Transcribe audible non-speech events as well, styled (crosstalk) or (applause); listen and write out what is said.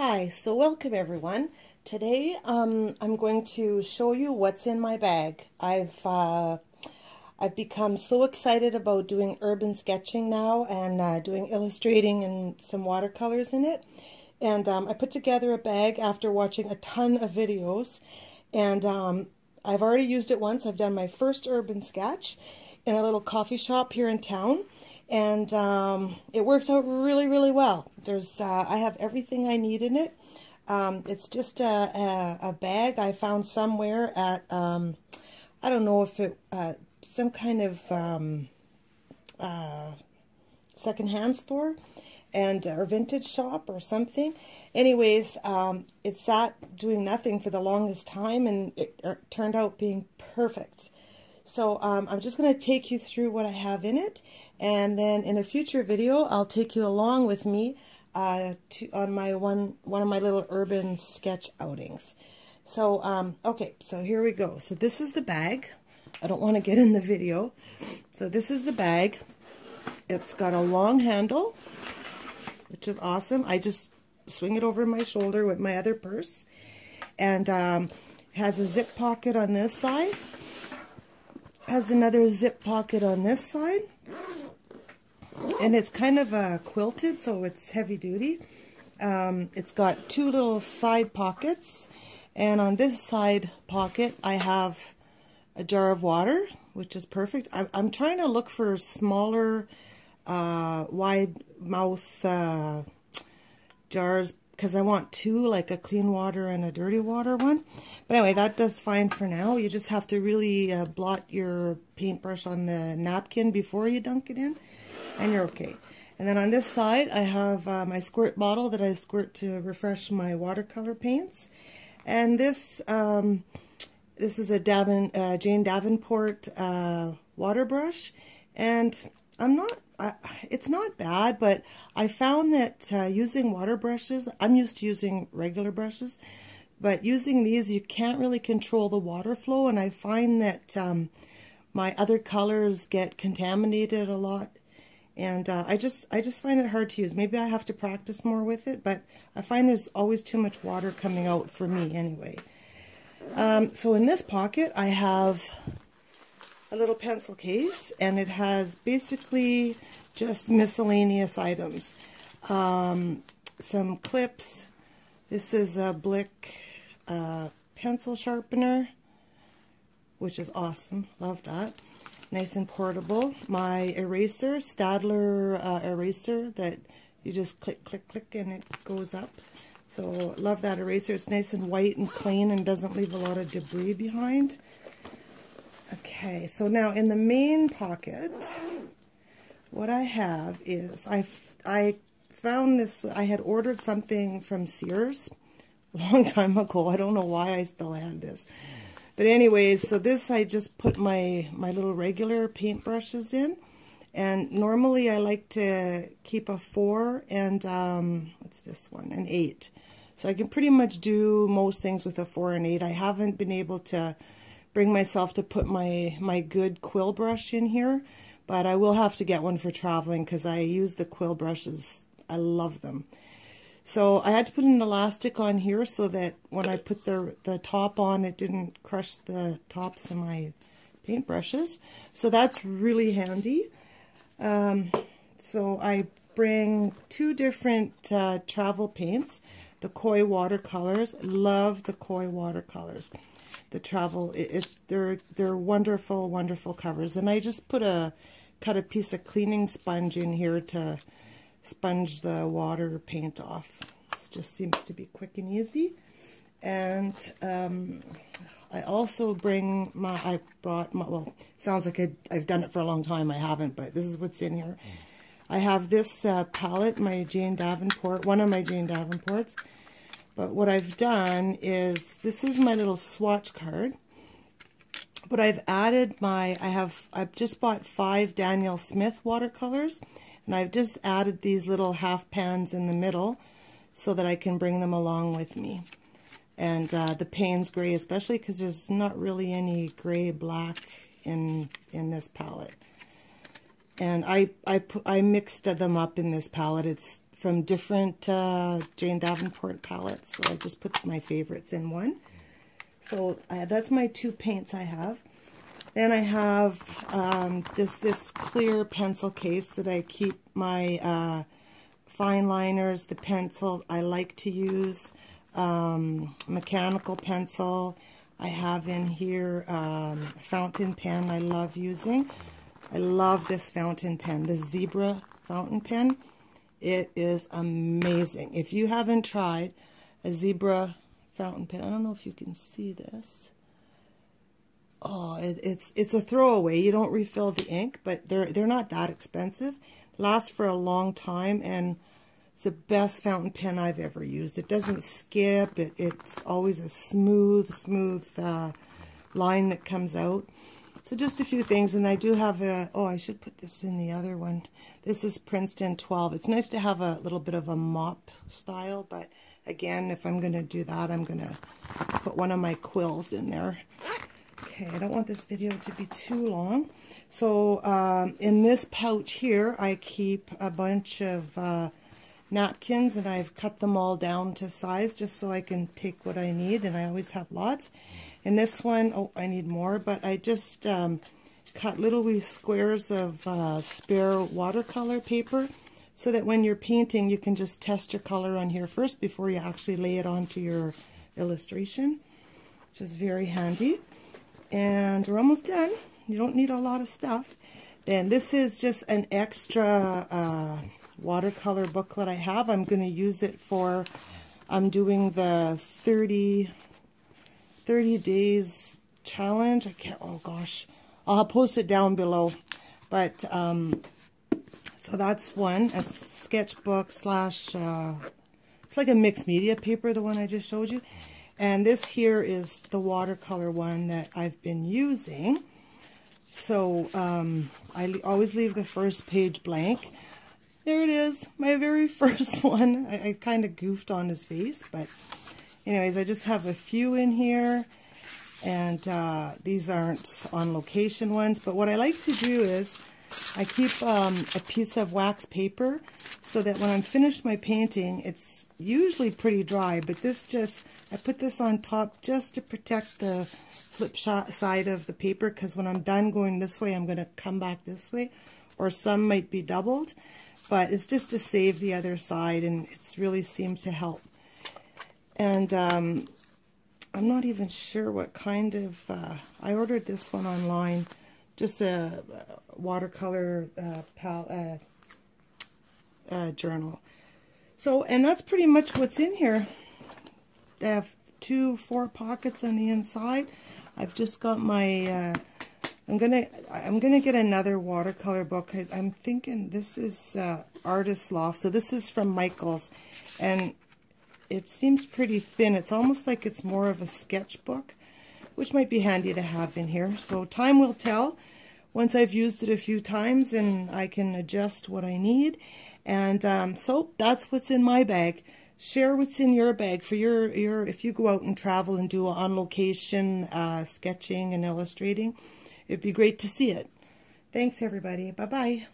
Hi, so welcome everyone. Today um, I'm going to show you what's in my bag. I've uh, I've become so excited about doing urban sketching now and uh, doing illustrating and some watercolors in it. And um, I put together a bag after watching a ton of videos. And um, I've already used it once. I've done my first urban sketch in a little coffee shop here in town and um, it works out really, really well. There's, uh, I have everything I need in it. Um, it's just a, a, a, bag I found somewhere at, um, I don't know if it, uh, some kind of um, uh, secondhand store and or vintage shop or something. Anyways, um, it sat doing nothing for the longest time and it, it turned out being perfect. So um, I'm just going to take you through what I have in it and then in a future video, I'll take you along with me uh, to, on my one, one of my little urban sketch outings. So, um, okay, so here we go. So this is the bag. I don't want to get in the video. So this is the bag. It's got a long handle, which is awesome. I just swing it over my shoulder with my other purse. And um, has a zip pocket on this side. Has another zip pocket on this side and it's kind of uh, quilted, so it's heavy duty. Um, it's got two little side pockets, and on this side pocket, I have a jar of water, which is perfect. I'm, I'm trying to look for smaller, uh, wide mouth uh, jars because I want two, like a clean water and a dirty water one. But anyway, that does fine for now. You just have to really uh, blot your paintbrush on the napkin before you dunk it in and you're okay. And then on this side, I have uh, my squirt bottle that I squirt to refresh my watercolor paints. And this um, this is a Davin, uh, Jane Davenport uh, water brush. And I'm not, uh, it's not bad, but I found that uh, using water brushes, I'm used to using regular brushes, but using these, you can't really control the water flow. And I find that um, my other colors get contaminated a lot and uh, I just I just find it hard to use. Maybe I have to practice more with it, but I find there's always too much water coming out for me anyway. Um, so in this pocket, I have a little pencil case, and it has basically just miscellaneous items. Um, some clips. This is a Blick uh, pencil sharpener, which is awesome. Love that nice and portable. My eraser, Staedtler uh, eraser that you just click, click, click and it goes up. So love that eraser. It's nice and white and clean and doesn't leave a lot of debris behind. Okay, so now in the main pocket, what I have is I, I found this, I had ordered something from Sears (laughs) a long time ago. I don't know why I still had this. But anyways, so this I just put my, my little regular paintbrushes in. And normally I like to keep a 4 and, um, what's this one, an 8. So I can pretty much do most things with a 4 and 8. I haven't been able to bring myself to put my, my good quill brush in here. But I will have to get one for traveling because I use the quill brushes. I love them. So I had to put an elastic on here so that when I put the, the top on, it didn't crush the tops of my paintbrushes. So that's really handy. Um, so I bring two different uh, travel paints, the Koi watercolors. Love the Koi watercolors. The travel, it, they're they're wonderful, wonderful covers. And I just put a cut a piece of cleaning sponge in here to sponge the water paint off. This just seems to be quick and easy. And um, I also bring my, I brought my, well, sounds like I, have done it for a long time. I haven't, but this is what's in here. I have this uh, palette, my Jane Davenport, one of my Jane Davenports. But what I've done is, this is my little swatch card. But I've added my, I have, I've just bought five Daniel Smith watercolors. And I've just added these little half pans in the middle so that I can bring them along with me. And uh, the Payne's Gray, especially because there's not really any gray black in in this palette. And I I I mixed them up in this palette. It's from different uh, Jane Davenport palettes. So I just put my favorites in one. So uh, that's my two paints I have. Then I have um, just this clear pencil case that I keep my uh, fine liners, the pencil I like to use, um, mechanical pencil. I have in here um, fountain pen I love using. I love this fountain pen, the Zebra fountain pen. It is amazing. If you haven't tried a Zebra fountain pen, I don't know if you can see this. Oh, it, it's it's a throwaway. You don't refill the ink, but they're they're not that expensive. Lasts for a long time, and it's the best fountain pen I've ever used. It doesn't skip. It, it's always a smooth, smooth uh, line that comes out. So just a few things, and I do have a, oh, I should put this in the other one. This is Princeton 12. It's nice to have a little bit of a mop style, but again, if I'm going to do that, I'm going to put one of my quills in there. Okay, I don't want this video to be too long. So um, in this pouch here, I keep a bunch of uh, napkins and I've cut them all down to size just so I can take what I need and I always have lots. In this one, oh, I need more, but I just um, cut little wee squares of uh, spare watercolor paper so that when you're painting, you can just test your color on here first before you actually lay it onto your illustration, which is very handy. And we're almost done. You don't need a lot of stuff. Then this is just an extra uh, watercolor booklet I have. I'm going to use it for, I'm doing the 30, 30 days challenge. I can't, oh gosh, I'll post it down below. But, um, so that's one, a sketchbook slash, uh, it's like a mixed media paper, the one I just showed you. And this here is the watercolor one that I've been using. So um, I always leave the first page blank. There it is, my very (laughs) first one. I, I kind of goofed on his face, but anyways, I just have a few in here. And uh, these aren't on location ones, but what I like to do is I keep um, a piece of wax paper so that when I'm finished my painting, it's usually pretty dry, but this just, I put this on top just to protect the flip side of the paper because when I'm done going this way, I'm going to come back this way, or some might be doubled but it's just to save the other side and it's really seemed to help. And um, I'm not even sure what kind of, uh, I ordered this one online, just a watercolor uh, pal, uh, uh, journal. So, and that's pretty much what's in here. They have two, four pockets on the inside. I've just got my uh, I'm gonna I'm gonna get another watercolor book. I, am thinking this is uh, Artist Loft. So this is from Michaels, and it seems pretty thin. It's almost like it's more of a sketchbook, which might be handy to have in here. So time will tell. Once I've used it a few times, and I can adjust what I need. And um, so that's what's in my bag. Share what's in your bag for your your if you go out and travel and do on location uh, sketching and illustrating. It'd be great to see it. Thanks, everybody. Bye-bye.